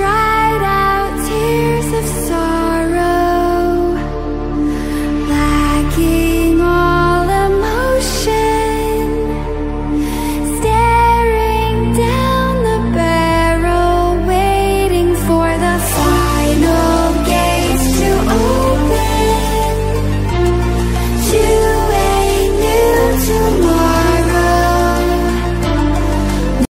try.